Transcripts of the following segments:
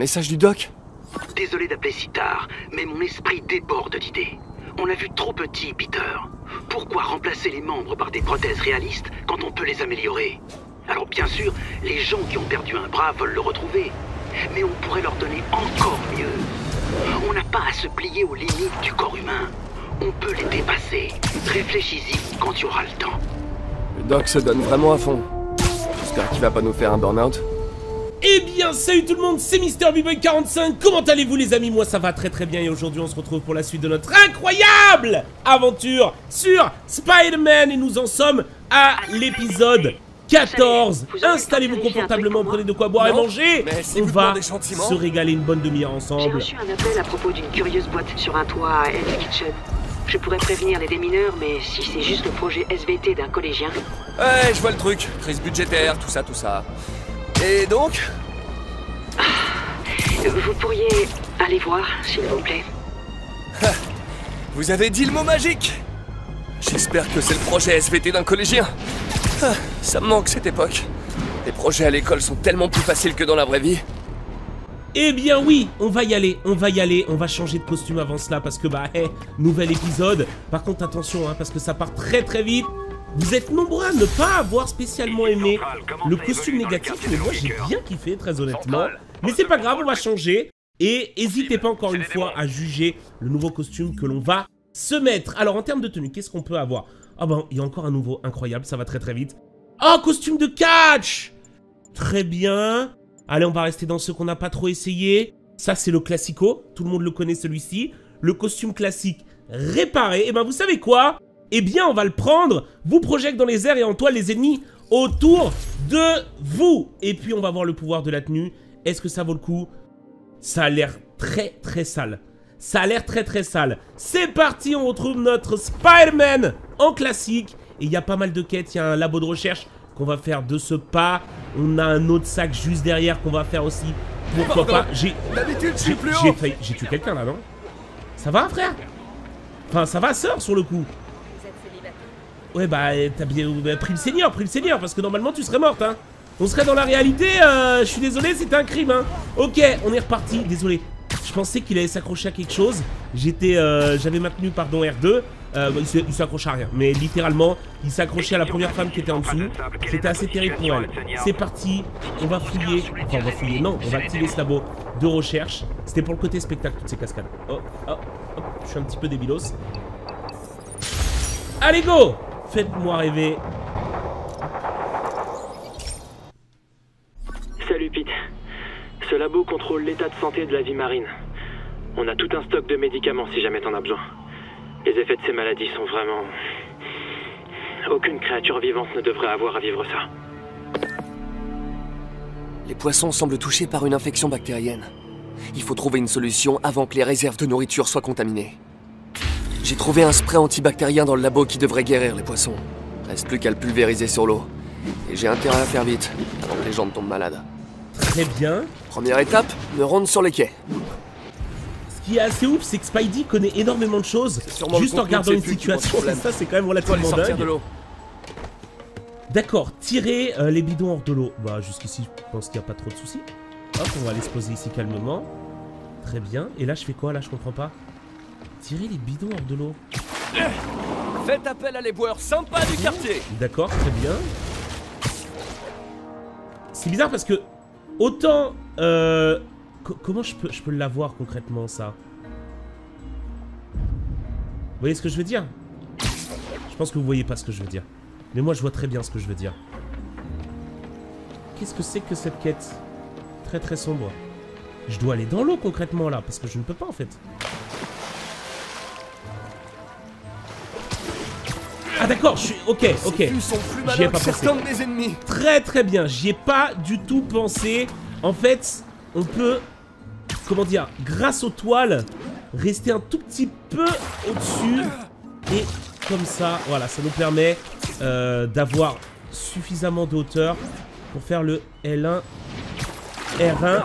message du doc Désolé d'appeler si tard, mais mon esprit déborde d'idées. On a vu trop petit, Peter. Pourquoi remplacer les membres par des prothèses réalistes quand on peut les améliorer? Alors bien sûr, les gens qui ont perdu un bras veulent le retrouver, mais on pourrait leur donner encore mieux. On n'a pas à se plier aux limites du corps humain. On peut les dépasser. Réfléchis-y quand tu auras le temps. Le doc se donne vraiment à fond. J'espère qu'il va pas nous faire un burn-out. Eh bien, salut tout le monde, c'est Mister 45 Comment allez-vous les amis? Moi ça va très très bien. Et aujourd'hui on se retrouve pour la suite de notre incroyable aventure sur Spider-Man. Et nous en sommes à l'épisode 14 Installez-vous confortablement, prenez de quoi boire et manger. On va se régaler une bonne demi-heure J'ai ensemble reçu un appel à propos d'une curieuse boîte sur un toit à Hell's Kitchen. Je pourrais prévenir les démineurs, mais si c'est juste le projet SVT d'un collégien, Ouais, je vois le truc. Crise budgétaire, tout ça, tout ça. Et donc vous pourriez aller voir, s'il vous plaît. Vous avez dit le mot magique J'espère que c'est le projet SVT d'un collégien. Ah, ça me manque cette époque. Les projets à l'école sont tellement plus faciles que dans la vraie vie. Eh bien oui, on va y aller, on va y aller, on va changer de costume avant cela parce que bah, hé, nouvel épisode. Par contre attention, hein, parce que ça part très très vite. Vous êtes nombreux à ne pas avoir spécialement aimé le costume négatif, mais moi j'ai bien kiffé très honnêtement. Mais c'est pas grave, on va changer. Et n'hésitez pas encore une fois à juger le nouveau costume que l'on va se mettre. Alors en termes de tenue, qu'est-ce qu'on peut avoir? Ah ben, il y a encore un nouveau, incroyable, ça va très très vite. Oh, costume de catch Très bien. Allez, on va rester dans ceux qu'on n'a pas trop essayé. Ça, c'est le classico. Tout le monde le connaît, celui-ci. Le costume classique réparé. Et ben, vous savez quoi? Eh bien, on va le prendre. Vous projette dans les airs et en toile les ennemis autour de vous. Et puis, on va voir le pouvoir de la tenue. Est-ce que ça vaut le coup? Ça a l'air très, très sale. Ça a l'air très, très sale. C'est parti, on retrouve notre Spider-Man en classique. Et il y a pas mal de quêtes. Il y a un labo de recherche qu'on va faire de ce pas. On a un autre sac juste derrière qu'on va faire aussi. Pourquoi Pardon. pas J'ai D'habitude, je j'ai suis plus j'ai haut. failli- j'ai tué quelqu'un là, non? Ça va, frère? Enfin, ça va, sœur, sur le coup. Ouais, bah, t'as bien bah, pris le seigneur, pris le seigneur, parce que normalement tu serais morte, hein. On serait dans la réalité, euh, je suis désolé, c'était un crime, hein. Ok, on est reparti, désolé. Je pensais qu'il allait s'accrocher à quelque chose. J'étais, euh, j'avais maintenu, pardon, R2. Euh, il s'accroche à rien, mais littéralement, il s'accrochait à la première femme qui était en dessous. C'était assez terrible pour elle. C'est parti, on va fouiller. Enfin, on va fouiller, non, on va activer ce labo de recherche. C'était pour le côté spectacle, toutes ces cascades. Oh, oh, hop, je suis un petit peu débilos. Allez, go Faites-moi rêver. Salut Pete. Ce labo contrôle l'état de santé de la vie marine. On a tout un stock de médicaments si jamais t'en as besoin. Les effets de ces maladies sont vraiment... Aucune créature vivante ne devrait avoir à vivre ça. Les poissons semblent touchés par une infection bactérienne. Il faut trouver une solution avant que les réserves de nourriture soient contaminées. J'ai trouvé un spray antibactérien dans le labo qui devrait guérir les poissons. Reste plus qu'à le pulvériser sur l'eau. Et j'ai intérêt à faire vite, avant que les gens ne tombent malades. Très bien. Première étape, me rendre sur les quais. Ce qui est assez ouf, c'est que Spidey connaît énormément de choses juste en regardant une situation. Et ça, c'est quand même relativement de dingue. D'accord, tirer euh, les bidons hors de l'eau. Bah, jusqu'ici, je pense qu'il n'y a pas trop de soucis. Hop, on va aller se poser ici calmement. Très bien. Et là, je fais quoi Là, je comprends pas. Tirer les bidons hors de l'eau. Faites appel à l'éboueur sympa du quartier D'accord, très bien. C'est bizarre parce que autant euh, co- comment je peux je peux l'avoir concrètement ça? Vous voyez ce que je veux dire? Je pense que vous voyez pas ce que je veux dire. Mais moi je vois très bien ce que je veux dire. Qu'est-ce que c'est que cette quête? Très très sombre. Je dois aller dans l'eau concrètement là parce que je ne peux pas en fait. Ah d'accord, je suis ok, ok. J'y ai pas pensé. certains de mes ennemis Très très bien, j'y ai pas du tout pensé. En fait, on peut, comment dire, grâce aux toiles, rester un tout petit peu au-dessus. Et comme ça, voilà, ça nous permet euh, d'avoir suffisamment de hauteur pour faire le L1, R1,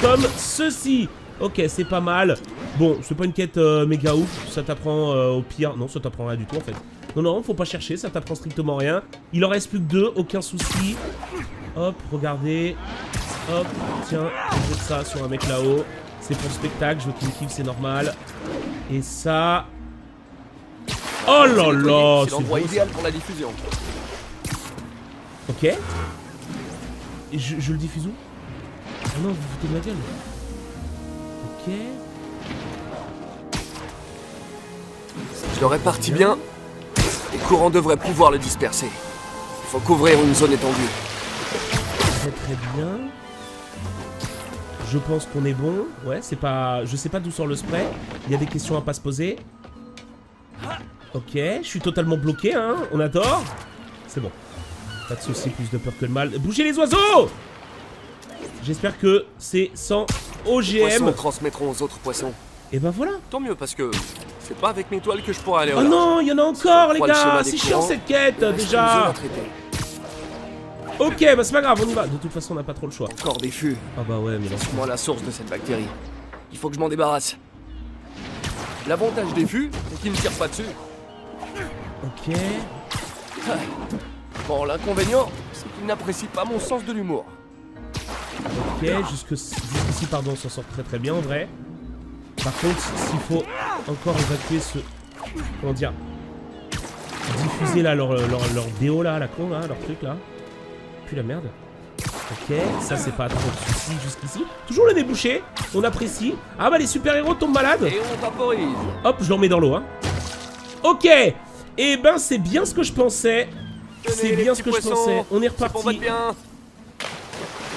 comme ceci. Ok, c'est pas mal. Bon, c'est pas une quête euh, méga ouf, ça t'apprend euh, au pire. Non, ça t'apprend rien du tout en fait. Non, non, faut pas chercher, ça t'apprend strictement rien. Il en reste plus que deux, aucun souci. Hop, regardez. Hop, tiens, je jette ça sur un mec là-haut. C'est pour le spectacle, je veux qu'il me kiffe, c'est normal. Et ça... Oh là là C'est l'endroit idéal pour la diffusion. Ok. Et je, je le diffuse où? Ah non, vous vous foutez de ma gueule. Ok. Je le répartis bien. Les courants devraient pouvoir le disperser. Il faut couvrir une zone étendue. Très très bien. Je pense qu'on est bon. Ouais, c'est pas... Je sais pas d'où sort le spray. Il y a des questions à pas se poser. Ok, je suis totalement bloqué, hein. On adore. C'est bon. Pas de soucis, plus de peur que le mal. Bougez les oiseaux J'espère que c'est sans Les poissons OGM. transmettront aux autres poissons. Et ben voilà. Tant mieux parce que c'est pas avec mes toiles que je pourrais aller au Oh large. non, il y en a encore, les gars. C'est chiant cette quête, déjà. Ok, bah c'est pas grave, on y va. De toute façon, on n'a pas trop le choix. Encore des fûts. Ah bah ouais, mais là... C'est la source de cette bactérie. Il faut que je m'en débarrasse. L'avantage des fûts, c'est qu'ils ne tirent pas dessus. Ok. Bon, l'inconvénient, c'est qu'ils n'apprécient pas mon sens de l'humour. Ok, jusque jusqu'ici, pardon, on s'en sort très très bien en vrai. Par contre, s'il faut encore évacuer ce... Comment dire Diffuser là leur, leur, leur déo là, la con là, leur truc là. Puis la merde. Ok, ça c'est pas trop de soucis jusqu'ici. Toujours le débouché, on apprécie. Ah bah les super-héros tombent malades Et on vaporise. Hop, je le remets dans l'eau, hein. Ok Eh ben, c'est bien ce que je pensais. C'est bien ce que je pensais. On est reparti.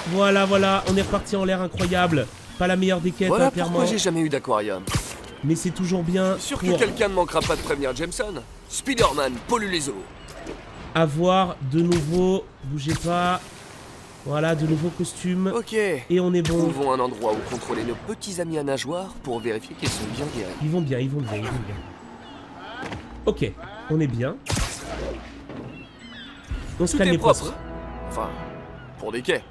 Voilà, voilà, on est reparti en l'air incroyable. Pas la meilleure des quêtes, Voilà hein, clairement. pourquoi j'ai jamais eu d'aquarium. Mais c'est toujours bien Sûr pour que quelqu'un ne manquera pas de prévenir Jameson. Spider-Man pollue les eaux. avoir de nouveaux... Bougez pas. Voilà, de nouveaux costumes. Ok. Et on est bon. Trouvons un endroit où contrôler nos petits amis à nageoires pour vérifier qu'ils sont bien guéris. Ils vont bien, ils vont bien, ils vont bien. Ok, on est bien. On se calme les propre. poissons. Enfin, pour des quais.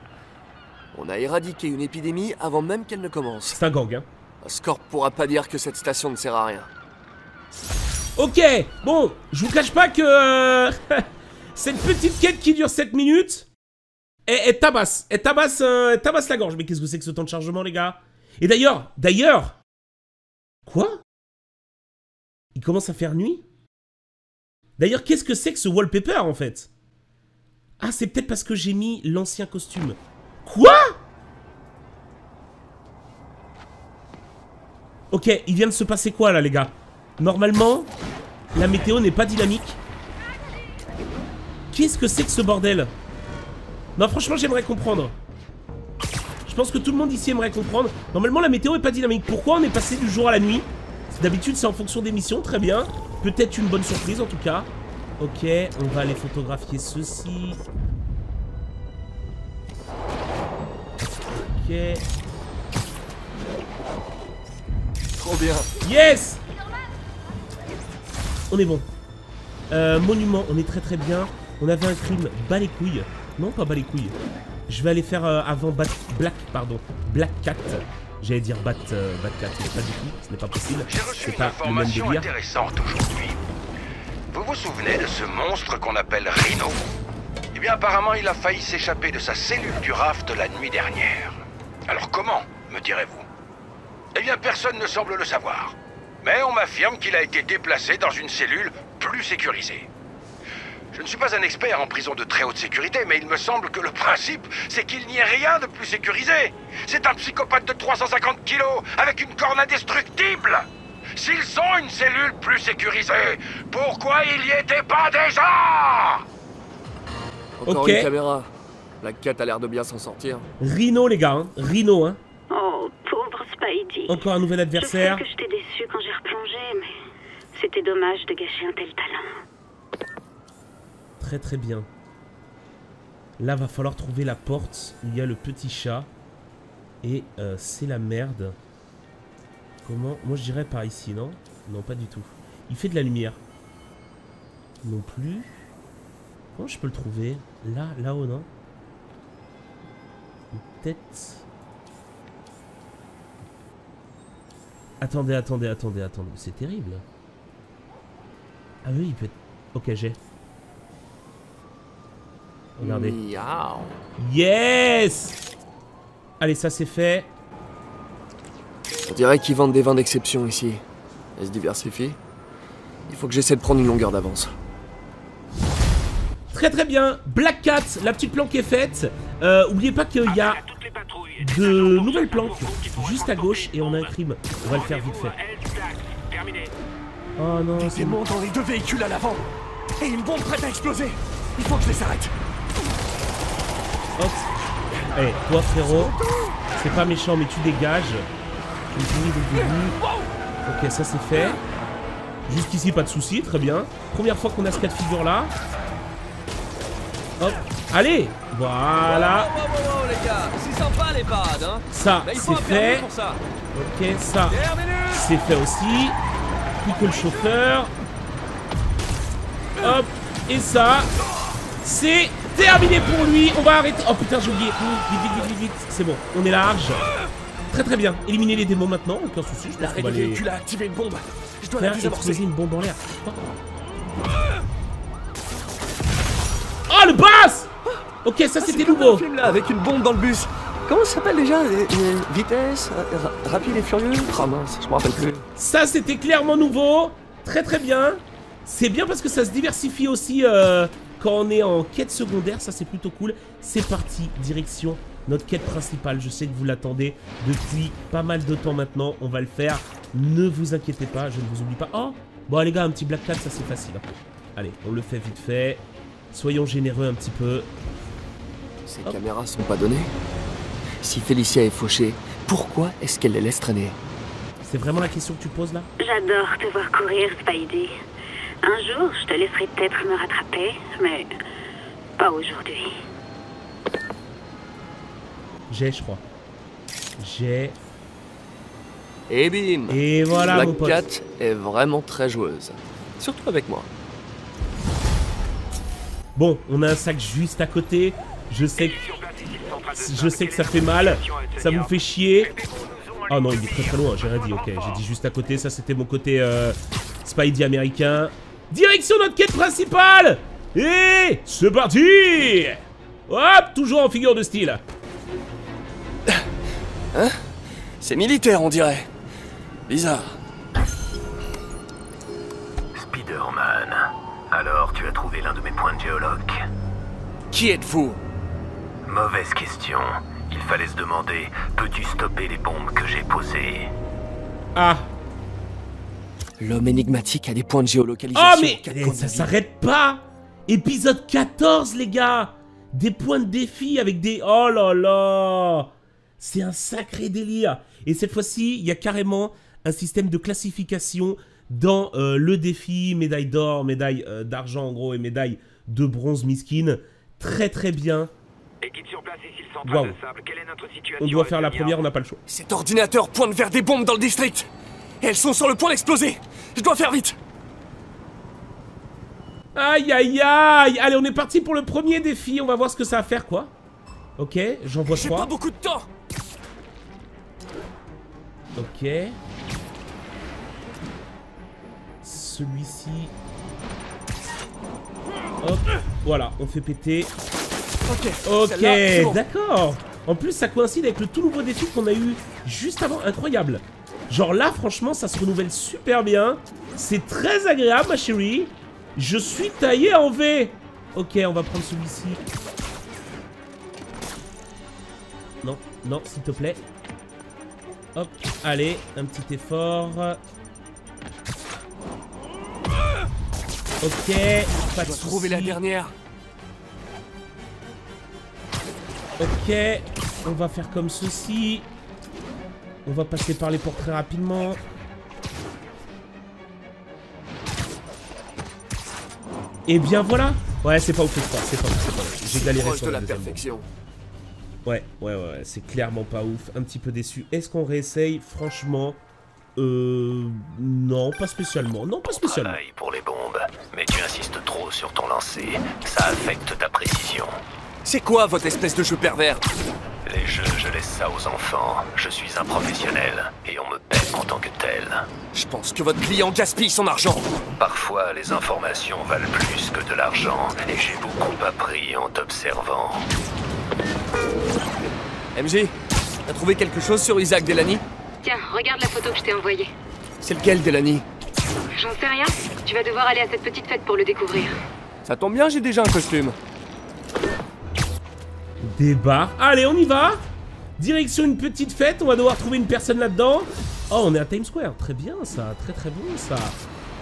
On a éradiqué une épidémie avant même qu'elle ne commence. C'est un gang, hein. Scorp pourra pas dire que cette station ne sert à rien. Ok, bon, je vous cache pas que euh, cette petite quête qui dure 7 minutes, elle, elle tabasse, elle tabasse, euh, elle tabasse la gorge. Mais qu'est-ce que c'est que ce temps de chargement, les gars? Et d'ailleurs, d'ailleurs, quoi? Il commence à faire nuit? D'ailleurs, qu'est-ce que c'est que ce wallpaper, en fait? Ah, c'est peut-être parce que j'ai mis l'ancien costume. Quoi? Ok, il vient de se passer quoi, là, les gars? Normalement, la météo n'est pas dynamique. Qu'est-ce que c'est que ce bordel? Non, franchement, j'aimerais comprendre. Je pense que tout le monde ici aimerait comprendre. Normalement, la météo est pas dynamique. Pourquoi on est passé du jour à la nuit? D'habitude, c'est en fonction des missions. Très bien. Peut-être une bonne surprise, en tout cas. Ok, on va aller photographier ceci. Ok. Trop bien. Yes On est bon. Euh, monument, on est très très bien. On avait un crime, bas les couilles. Non, pas bas les couilles. Je vais aller faire euh, avant Bat Black, pardon, Black Cat. J'allais dire Bat, euh, Bat Cat, mais pas du tout, ce n'est pas possible. J'ai reçu C'est une pas le même information délire. intéressante aujourd'hui. Vous vous souvenez de ce monstre qu'on appelle Rhino? Eh bien, apparemment, il a failli s'échapper de sa cellule du raft la nuit dernière. Alors comment, me direz-vous? Eh bien, personne ne semble le savoir. Mais on m'affirme qu'il a été déplacé dans une cellule plus sécurisée. Je ne suis pas un expert en prison de très haute sécurité, mais il me semble que le principe, c'est qu'il n'y ait rien de plus sécurisé. C'est un psychopathe de 350 kilos avec une corne indestructible. S'ils ont une cellule plus sécurisée, pourquoi il y était pas déjà? Encore une caméra. La cat a l'air de bien s'en sortir. Rhino, les gars, hein. Rhino, hein. Oh, pauvre Spidey. Encore un nouvel Je adversaire. sais que je t'ai déçu quand j'ai replongé, mais c'était dommage de gâcher un tel talent. Très très bien. Là, va falloir trouver la porte où il y a le petit chat. Et euh, c'est la merde. Comment? Moi, je dirais par ici, non? Non, pas du tout. Il fait de la lumière. Non plus. Comment je peux le trouver? Là, là-haut, non? Attendez, attendez, attendez, attendez. C'est terrible. Ah oui, il peut être... Ok, j'ai. Regardez. Miaou. Yes Allez, ça c'est fait. On dirait qu'ils vendent des vins d'exception ici. Elles se diversifient. Il faut que j'essaie de prendre une longueur d'avance. Très très bien. Black Cat, la petite planque est faite. Euh, oubliez pas qu'il y a de nouvelles planques juste à gauche et on a un crime. On va le faire vite fait. Oh non, c'est Des monts dans les deux véhicules à l'avant. Et une bombe prête à exploser. Il faut que je les arrête. Hop. Eh, toi frérot, c'est pas méchant mais tu dégages. Tu me. Ok, ça c'est fait. Jusqu'ici, pas de soucis, très bien. Première fois qu'on a ce cas de figure là. Hop, allez Voilà Wow, wow, wow, les gars, c'est sympa les parades, hein Ça, Mais il faut c'est fait. pour ça. Ok, ça, c'est fait aussi. Plus que le chauffeur. Hop, et ça, c'est terminé pour lui. On va arrêter. Oh putain, j'ai oublié. Vite, vite, vite, vite, vite. C'est bon, on est large. Très très bien. Éliminer les démos maintenant, aucun souci. Je pense qu'on va les véhicule a activé une bombe. Je dois faire exploser une bombe en l'air. Oh le boss Ok, ça c'était nouveau. film là avec une bombe dans le bus. Comment ça s'appelle déjà Euh, euh, Vitesse euh, ra- Rapide et furieux? Ah mince, je me rappelle plus. Ça, c'était clairement nouveau. Très très bien. C'est bien parce que ça se diversifie aussi euh, quand on est en quête secondaire. Ça, c'est plutôt cool. C'est parti, direction notre quête principale. Je sais que vous l'attendez depuis pas mal de temps maintenant. On va le faire. Ne vous inquiétez pas, je ne vous oublie pas. Oh Bon, les gars, un petit Black Cat, ça c'est facile. Allez, on le fait vite fait. Soyons généreux un petit peu. Ces caméras sont pas données. Si Félicia est fauchée, pourquoi est-ce qu'elle les laisse traîner? C'est vraiment la question que tu poses là? J'adore te voir courir, Spidey. Un jour, je te laisserai peut-être me rattraper, mais pas aujourd'hui. J'ai, je crois. J'ai. Et bim Et voilà, mon Black pote. Cat est vraiment très joueuse. Surtout avec moi. Bon, on a un sac juste à côté. Je sais que, je sais que ça fait mal. Ça vous fait chier. Oh non, il est très très loin, j'ai rien dit. Ok, j'ai dit juste à côté. Ça, c'était mon côté euh, Spidey américain. Direction notre quête principale Et c'est parti Hop, toujours en figure de style. C'est militaire, on dirait. Bizarre. Spider-Man. Alors, tu as trouvé l'un de mes points de géologue Qui êtes-vous? Mauvaise question. Il fallait se demander, peux-tu stopper les bombes que j'ai posées? Ah L'homme énigmatique a des points de géolocalisation. Oh mais ça s'arrête pas Épisode 14 les gars Des points de défi avec des... Oh là là C'est un sacré délire Et cette fois-ci, il y a carrément un système de classification dans euh, le défi, médaille d'or, médaille euh, d'argent en gros et médaille de bronze miskin. Très très bien. Équipe sur place ici, le Waouh. central de sable. Quelle est notre situation On doit faire la première, on n'a pas le choix. Cet ordinateur pointe vers des bombes dans le district. Et elles sont sur le point d'exploser. Je dois faire vite. Aïe aïe aïe Allez, on est parti pour le premier défi, on va voir ce que ça va faire quoi. Ok, j'en vois J'ai pas trois. beaucoup de temps. Ok. Celui-ci. Hop, voilà, on fait péter. Ok. Bon. d'accord. En plus, ça coïncide avec le tout nouveau défi qu'on a eu juste avant. Incroyable. Genre là, franchement, ça se renouvelle super bien. C'est très agréable, ma chérie. Je suis taillé en V. Ok, on va prendre celui-ci. Non, non, s'il te plaît. Hop, allez, un petit effort. Ok, pas de trouver la dernière. Ok, on va faire comme ceci. On va passer par les portes très rapidement. Et bien voilà Ouais, c'est pas ouf, c'est pas, c'est pas ouf, c'est pas. J'ai galéré sur de la deuxième. perfection. Ouais, ouais, ouais, ouais, c'est clairement pas ouf. Un petit peu déçu. Est-ce qu'on réessaye? Franchement, euh... Non, pas spécialement. Non, pas spécialement. Travail pour les bombes, mais tu insistes trop sur ton lancer. Ça affecte ta précision. C'est quoi votre espèce de jeu pervers Les jeux, je laisse ça aux enfants. Je suis un professionnel et on me paie en tant que tel. Je pense que votre client gaspille son argent. Parfois, les informations valent plus que de l'argent et j'ai beaucoup appris en t'observant. MJ, T'as trouvé quelque chose sur Isaac Delany Tiens, regarde la photo que je t'ai envoyée. C'est lequel, Delany J'en sais rien. Tu vas devoir aller à cette petite fête pour le découvrir. Ça tombe bien, j'ai déjà un costume. Bars. Allez, on y va Direction une petite fête, on va devoir trouver une personne là-dedans. Oh, on est à Times Square. Très bien, ça. Très, très bon, ça.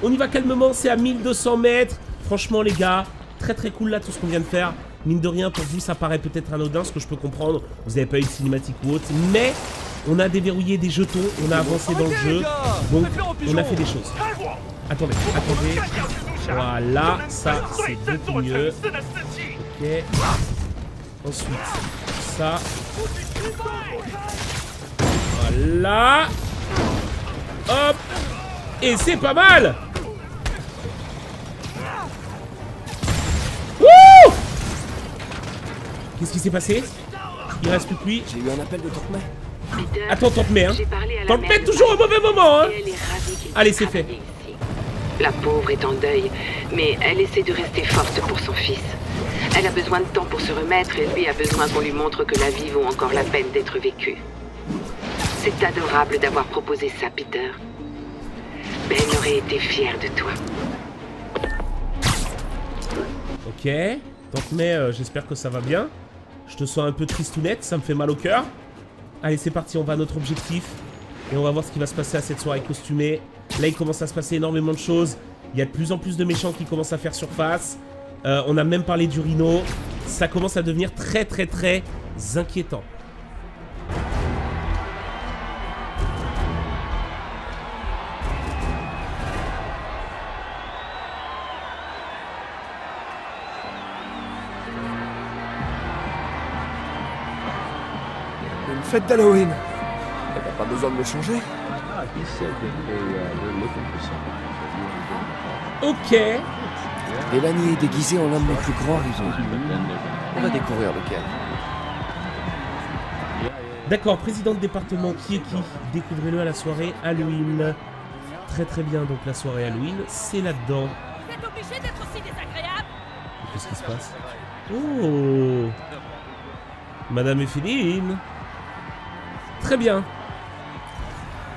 On y va calmement, c'est à 1200 mètres. Franchement, les gars, très, très cool, là, tout ce qu'on vient de faire. Mine de rien, pour vous, ça paraît peut-être anodin, ce que je peux comprendre. Vous n'avez pas eu de cinématique ou autre. Mais on a déverrouillé des jetons, on a avancé dans le jeu. Donc, on a fait des choses. Attendez, attendez. Voilà, ça, c'est beaucoup mieux. Ok. Ensuite, ça. Voilà. Hop. Et c'est pas mal Wouh Qu'est-ce qui s'est passé? Il reste plus que lui. J'ai eu un appel de. Peter, Attends, Tortmé, hein. de toujours au mauvais moment, hein. Allez, c'est fait. La pauvre est en deuil, mais elle essaie de rester forte pour son fils. Elle a besoin de temps pour se remettre et lui a besoin qu'on lui montre que la vie vaut encore la peine d'être vécue. C'est adorable d'avoir proposé ça, Peter. Ben aurait été fière de toi. Ok. Tante May, euh, j'espère que ça va bien. Je te sens un peu tristounette, ça me fait mal au cœur. Allez, c'est parti, on va à notre objectif. Et on va voir ce qui va se passer à cette soirée costumée. Là, il commence à se passer énormément de choses. Il y a de plus en plus de méchants qui commencent à faire surface. Euh, on a même parlé du rhino. Ça commence à devenir très très très inquiétant. Une fête d'Halloween. Eh ben, pas besoin de me changer. Ok. Delany est déguisé en l'homme le plus grand rivaux. On va découvrir lequel. D'accord, président de département, qui est qui Découvrez-le à la soirée Halloween. Très très bien, donc la soirée Halloween, c'est là-dedans. Vous êtes obligé d'être aussi désagréable Qu'est-ce qui se passe? Oh Madame Ephéline Très bien.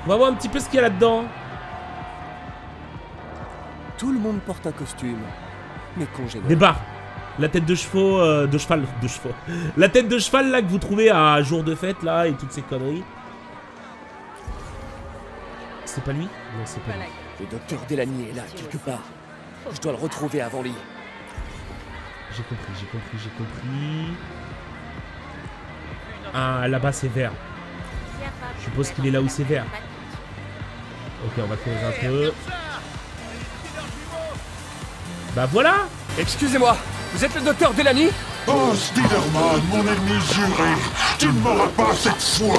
On va voir un petit peu ce qu'il y a là-dedans. Tout le monde porte un costume. Des bars. La tête de chevaux, euh, de cheval, de chevaux. La tête de cheval là que vous trouvez à jour de fête là et toutes ces conneries. C'est pas lui? Non, c'est pas lui. Le docteur Delany est là, quelque part. Je dois le retrouver avant lui. J'ai compris, j'ai compris, j'ai compris. Ah, là-bas c'est vert. Je suppose qu'il est là où c'est vert. Ok, on va courir un peu. Bah voilà Excusez-moi, vous êtes le docteur Delany Oh, Spider-Man, mon ennemi juré, tu ne m'auras pas cette fois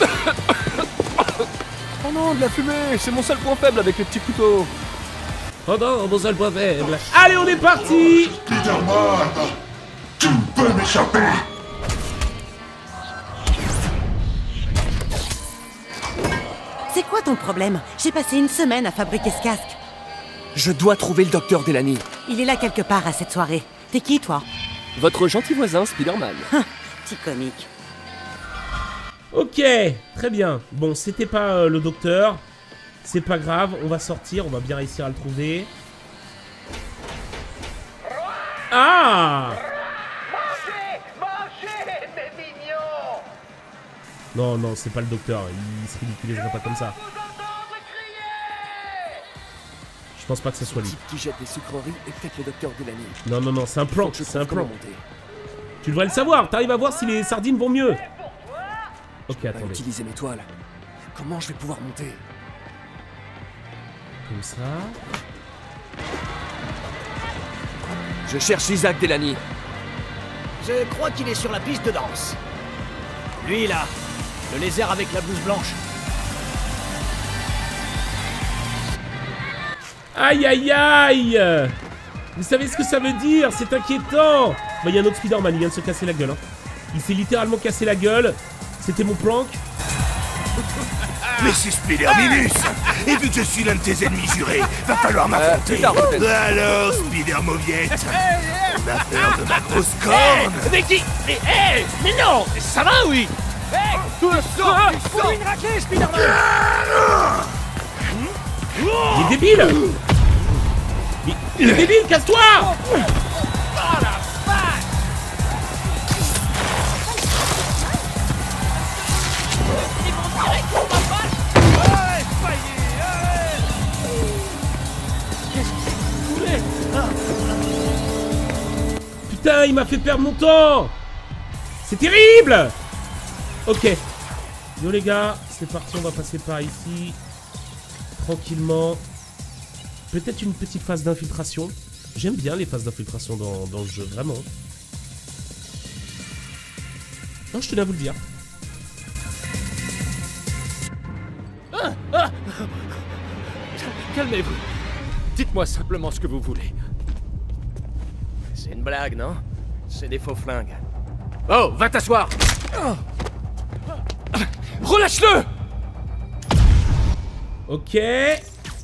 Oh non, de la fumée C'est mon seul point faible avec les petits couteaux. Oh non, mon seul point faible. Allez, on est parti Spider-Man, tu ne peux m'échapper C'est quoi ton problème? J'ai passé une semaine à fabriquer ce casque. Je dois trouver le docteur Delany. Il est là quelque part à cette soirée. T'es qui, toi? Votre gentil voisin, Spider-Man. Petit comique. Ok, très bien. Bon, c'était pas euh, le docteur. C'est pas grave, on va sortir, on va bien réussir à le trouver. Ah Non, non, c'est pas le docteur. Il se ridiculiserait pas comme ça. Je pense pas que ce soit lui. Type qui jette des sucreries et peut-être le docteur Delany. Non, non, non, c'est un plan. C'est un plan. monter. Tu devrais le savoir. T'arrives à voir si les sardines vont mieux. Ok, Je attendez. utiliser mes toiles. Comment je vais pouvoir monter? Comme ça. Je cherche Isaac Delany. Je crois qu'il est sur la piste de danse. Lui là, le lézard avec la blouse blanche. Aïe aïe aïe. Vous savez ce que ça veut dire? C'est inquiétant. Bah il y a un autre Spider-Man, il vient de se casser la gueule. hein. Il s'est littéralement cassé la gueule. C'était mon planque. Mais c'est Spider-Minus. Et vu que je suis l'un de tes ennemis jurés, va falloir m'affronter. plus tard, peut-être. Alors, On a peur de ma grosse corne. Mais qui Mais hé Mais non Ça va, oui. Une raclée, Spider-Man. Il est débile Il, est débile, casse-toi Putain, il m'a fait perdre mon temps C'est terrible Ok. Yo les gars, c'est parti, on va passer par ici. Tranquillement. Peut-être une petite phase d'infiltration. J'aime bien les phases d'infiltration dans, dans le jeu, vraiment. Non, je tenais à vous le dire. Ah, ah. Calmez-vous. Dites-moi simplement ce que vous voulez. C'est une blague, non? C'est des faux flingues. Oh, va t'asseoir Oh. Relâche-le Ok.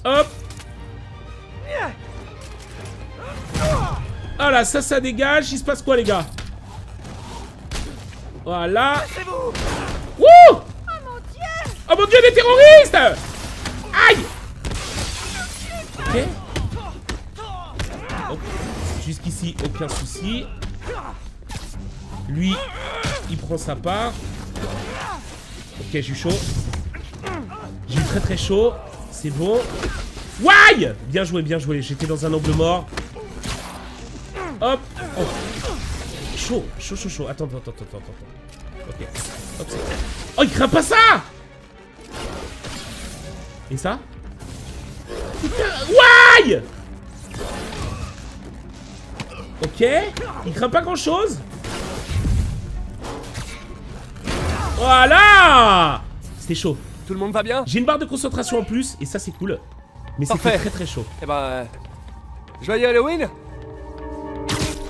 Hop. Ah là, ça, ça dégage. Il se passe quoi, les gars? Voilà. Wouh Oh mon dieu, des terroristes Aïe Ok. Jusqu'ici, aucun souci. Lui, il prend sa part. Ok, j'ai eu chaud. J'ai eu très très chaud. C'est bon. Why? Bien joué, bien joué. J'étais dans un angle mort. Hop. Oh. Chaud, chaud, chaud, chaud. Attends, attends, attends, attends, attends. Ok. Hop. Oh, il craint pas ça Et ça Why? Ok. Il craint pas grand chose. Voilà C'était chaud. Tout le monde va bien? J'ai une barre de concentration en plus, et ça c'est cool. Mais c'était très très chaud. Eh ben... euh, Joyeux Halloween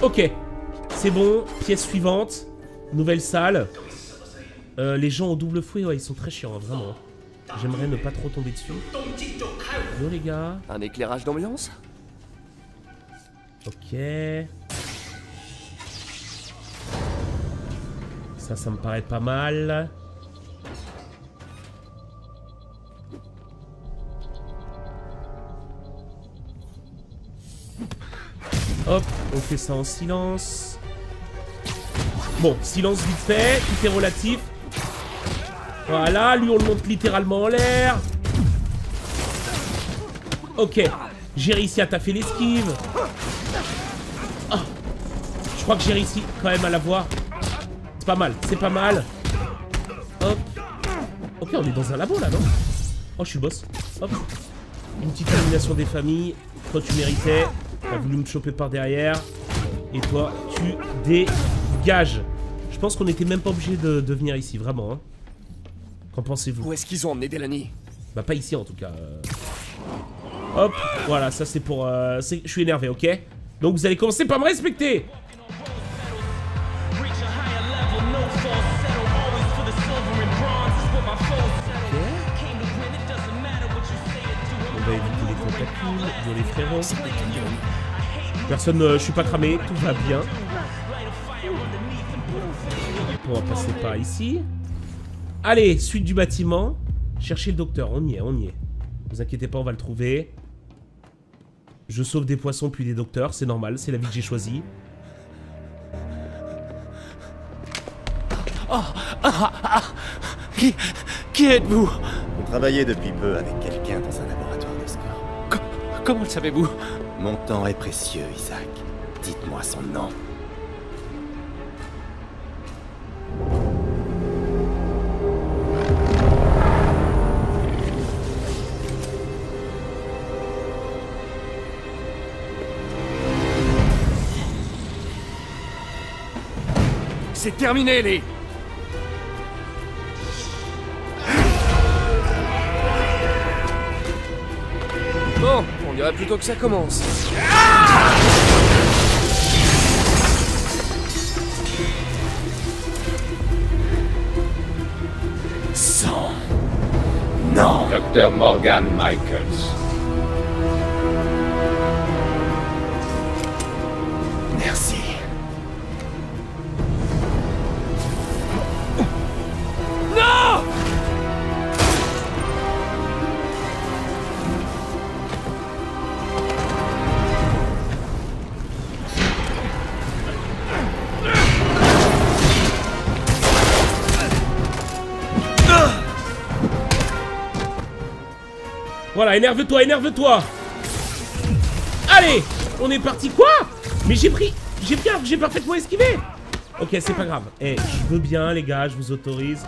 Ok. C'est bon. Pièce suivante. Nouvelle salle. Euh, les gens au double fouet, ouais, ils sont très chiants, hein, vraiment. J'aimerais ne pas trop tomber dessus. Yo les gars. Un éclairage d'ambiance? Ok. Ça, ça me paraît pas mal. On fait ça en silence. Bon, silence vite fait, tout est relatif. Voilà, lui on le monte littéralement en l'air. Ok, j'ai réussi à taffer l'esquive. Ah. Je crois que j'ai quand même à l'avoir. C'est pas mal, c'est pas mal. Hop. Ok, on est dans un labo là, non? Oh, je suis le boss. Hop. Une petite élimination des familles. Toi, tu méritais. T'as voulu me choper par derrière. Et toi, tu dégages. Je pense qu'on était même pas obligé de, de venir ici, vraiment. Hein. Qu'en pensez-vous? Où est-ce qu'ils ont emmené Delany Bah, pas ici en tout cas. euh. Hop, voilà, ça c'est pour... euh, Je suis énervé, ok? Donc vous allez commencer par me respecter On va éviter les yo les frérots. Personne, euh, je suis pas cramé, tout va bien. On va passer par ici. Allez, suite du bâtiment. Cherchez le docteur, on y est, on y est. Vous inquiétez pas, on va le trouver. Je sauve des poissons puis des docteurs, c'est normal, c'est la vie que j'ai choisie. Oh ah, ah. Qui, qui êtes-vous? Vous travaillez depuis peu avec quelqu'un dans un laboratoire de score. Comment le savez-vous? Mon temps est précieux, Isaac. Dites-moi son nom. C'est terminé, les... Plutôt que ça commence. Sang. Non. Docteur Morgan Michaels. Voilà, énerve-toi, énerve-toi Allez On est parti. Quoi? Mais j'ai pris... J'ai bien... J'ai parfaitement esquivé Ok, c'est pas grave. Eh, je veux bien, les gars, je vous autorise.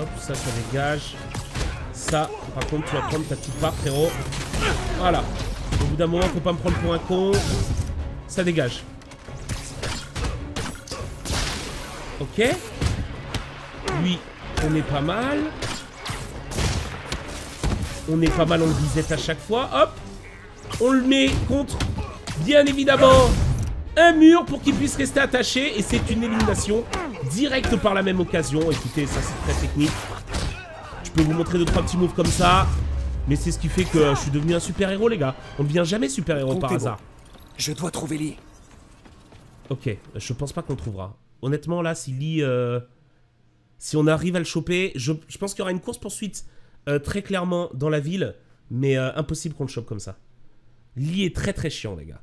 Hop, ça, ça dégage. Ça, par contre, tu vas prendre ta petite part, frérot. Voilà. Au bout d'un moment, faut pas me prendre pour un con. Ça dégage. Ok. Lui, on est pas mal. On est pas mal, on le visait à chaque fois. Hop. On le met contre, bien évidemment, un mur pour qu'il puisse rester attaché. Et c'est une élimination directe par la même occasion. Écoutez, ça c'est très technique. Je peux vous montrer deux trois petits moves comme ça. Mais c'est ce qui fait que je suis devenu un super-héros, les gars. On ne devient jamais super-héros par hasard. bon. Je dois trouver Lee. Ok, je pense pas qu'on trouvera. Honnêtement, là, si Lee... euh, Si on arrive à le choper, je, je pense qu'il y aura une course-poursuite euh, très clairement dans la ville. Mais euh, impossible qu'on le chope comme ça. Lee est très très chiant, les gars.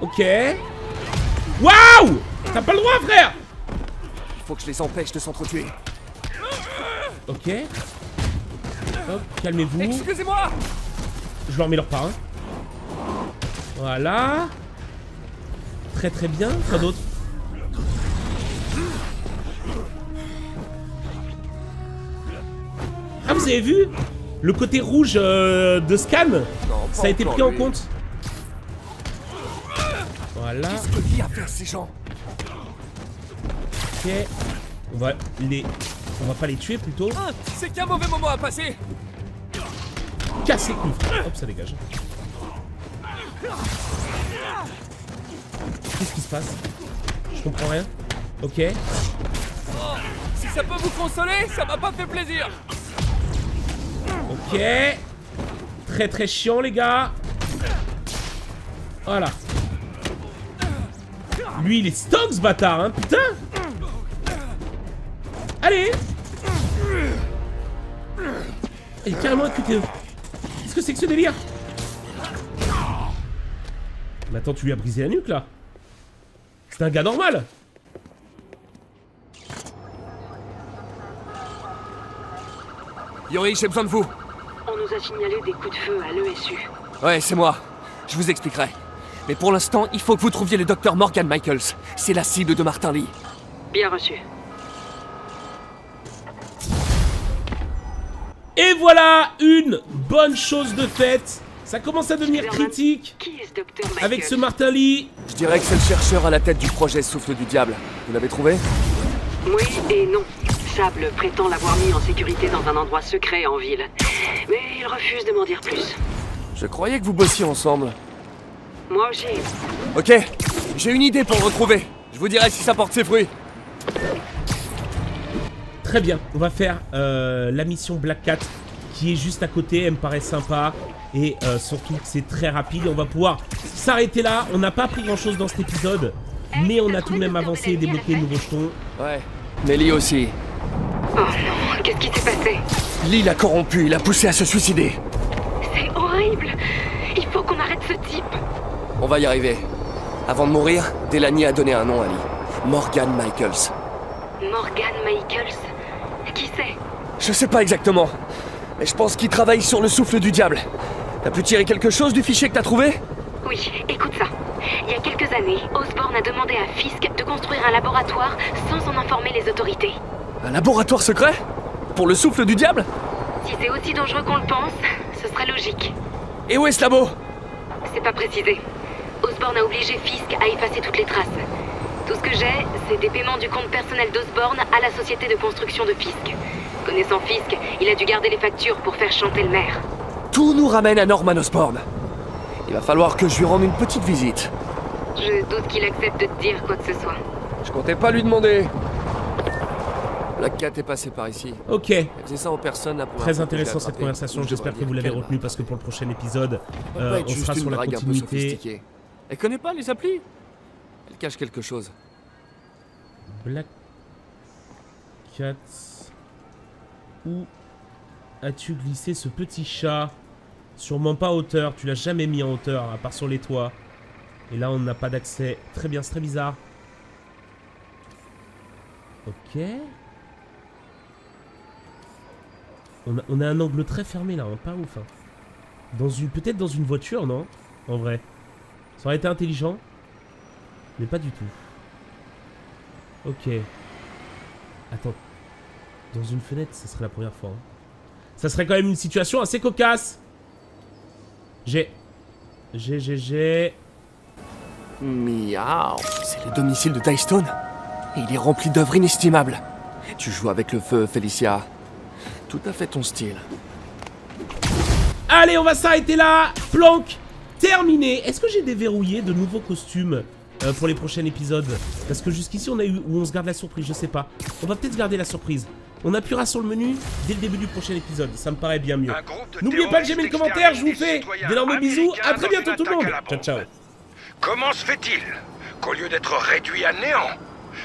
Ok. Waouh T'as pas le droit, frère Il faut que je les empêche de s'entretuer. Ok. Hop, calmez-vous. Excusez-moi Je leur mets leur part. hein. Voilà. Très très bien. Quoi d'autre? Ah, vous avez vu? Le côté rouge euh, de scan Ça a été pris en compte. Voilà. Qu'est-ce que ces gens? Ok. On va les... On va pas les tuer plutôt. Ah, C'est qu'un mauvais moment à passer Casser coups. Hop, ça dégage. Qu'est-ce qui se passe? Je comprends rien. Ok. Oh, Si ça peut vous consoler, ça m'a pas fait plaisir Ok. Très très chiant les gars. Voilà. Lui il est stock ce bâtard hein putain Allez Il est carrément QTE. Qu'est-ce que c'est que ce délire Mais attends tu lui as brisé la nuque là C'est un gars normal Yori, j'ai besoin de vous. On nous a signalé des coups de feu à l'ESU. Ouais, c'est moi. Je vous expliquerai. Mais pour l'instant, il faut que vous trouviez le docteur Morgan Michaels. C'est la cible de Martin Lee. Bien reçu. Et voilà une bonne chose de faite. Ça commence à devenir critique avec ce Martin Lee. Je dirais que c'est le chercheur à la tête du projet Souffle du Diable. Vous l'avez trouvé? Oui et non. Sable prétend l'avoir mis en sécurité dans un endroit secret en ville. Mais il refuse de m'en dire plus. Je croyais que vous bossiez ensemble. Moi aussi. Ok, j'ai une idée pour le retrouver. Je vous dirai si ça porte ses fruits. Très bien, on va faire euh, la mission Black Cat qui est juste à côté, elle me paraît sympa et euh, surtout c'est très rapide. On va pouvoir s'arrêter là. On n'a pas appris grand chose dans cet épisode, mais on a tout de même avancé et débloqué de nouveaux jetons. Ouais, mais Lee aussi. Oh non, qu'est-ce qui s'est passé? Lee l'a corrompu, il a poussé à se suicider. C'est horrible Il faut qu'on arrête ce type On va y arriver. Avant de mourir, Delany a donné un nom à Lee. Morgan Michaels. Morgan Michaels Qui c'est? Je sais pas exactement, mais je pense qu'il travaille sur le souffle du diable. T'as pu tirer quelque chose du fichier que t'as trouvé? Oui, écoute ça. Il y a quelques années, Osborne a demandé à Fisk de construire un laboratoire sans en informer les autorités. Un laboratoire secret? Pour le souffle du diable? Si c'est aussi dangereux qu'on le pense, ce serait logique. Et où est ce labo? C'est pas précisé. Osborne a obligé Fisk à effacer toutes les traces. Tout ce que j'ai, c'est des paiements du compte personnel d'Osborne à la société de construction de Fisk. Connaissant Fisk, il a dû garder les factures pour faire chanter le maire. Tout nous ramène à Norman Osborn. Il va falloir que je lui rende une petite visite. Je doute qu'il accepte de te dire quoi que ce soit. Je comptais pas lui demander. Black Cat est passé par ici. Ok. Elle faisait ça en personne la première Très intéressant cette conversation, Je j'espère que vous l'avez retenu parce que pour le prochain épisode, euh, on juste sera sur la drague un peu continuité. sophistiquée. Elle connaît pas les applis? Cache quelque chose. Black Cat. Où as-tu glissé ce petit chat? Sûrement pas hauteur. Tu l'as jamais mis en hauteur, à part sur les toits. Et là, on n'a pas d'accès. Très bien, c'est très bizarre. Ok. On a, un angle très fermé là, hein, pas ouf. hein. Peut-être dans une voiture, non? En vrai. Ça aurait été intelligent. Mais pas du tout. Ok. Attends. Dans une fenêtre, ça serait la première fois. hein. Ça serait quand même une situation assez cocasse. J'ai. J'ai, j'ai, j'ai. Miaou, c'est le domicile de Dystone. Il est rempli d'œuvres inestimables. Tu joues avec le feu, Felicia. Tout à fait ton style. Allez, on va s'arrêter là. Planque. Terminé. Est-ce que j'ai déverrouillé de nouveaux costumes? Euh, pour les prochains épisodes Parce que jusqu'ici, on a eu où on se garde la surprise, je sais pas. On va peut-être garder la surprise. On appuiera sur le menu dès le début du prochain épisode. Ça me paraît bien mieux. N'oubliez pas de j'aimer le commentaire, je vous fais d'énormes bisous. À très bientôt tout le monde. Ciao, ciao. Comment se fait-il qu'au lieu d'être réduits à néant,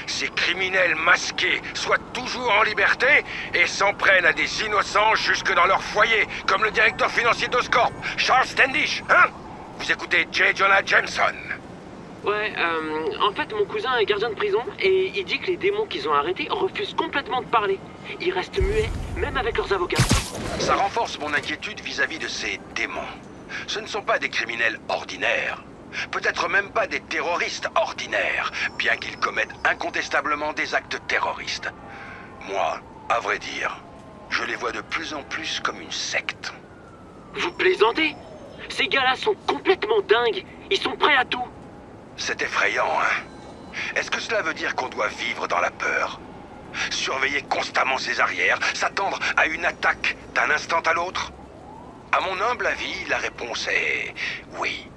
ces criminels masqués soient toujours en liberté et s'en prennent à des innocents jusque dans leur foyer, comme le directeur financier d'Oscorp, Charles Standish, hein? Vous écoutez J. Jonah Jameson. Ouais, euh, en fait, mon cousin est gardien de prison et il dit que les démons qu'ils ont arrêtés refusent complètement de parler. Ils restent muets, même avec leurs avocats. Ça renforce mon inquiétude vis-à-vis de ces démons. Ce ne sont pas des criminels ordinaires. Peut-être même pas des terroristes ordinaires, bien qu'ils commettent incontestablement des actes terroristes. Moi, à vrai dire, je les vois de plus en plus comme une secte. Vous plaisantez? Ces gars-là sont complètement dingues. Ils sont prêts à tout. C'est effrayant, hein. Est-ce que cela veut dire qu'on doit vivre dans la peur? Surveiller constamment ses arrières, s'attendre à une attaque d'un instant à l'autre? À mon humble avis, la réponse est oui.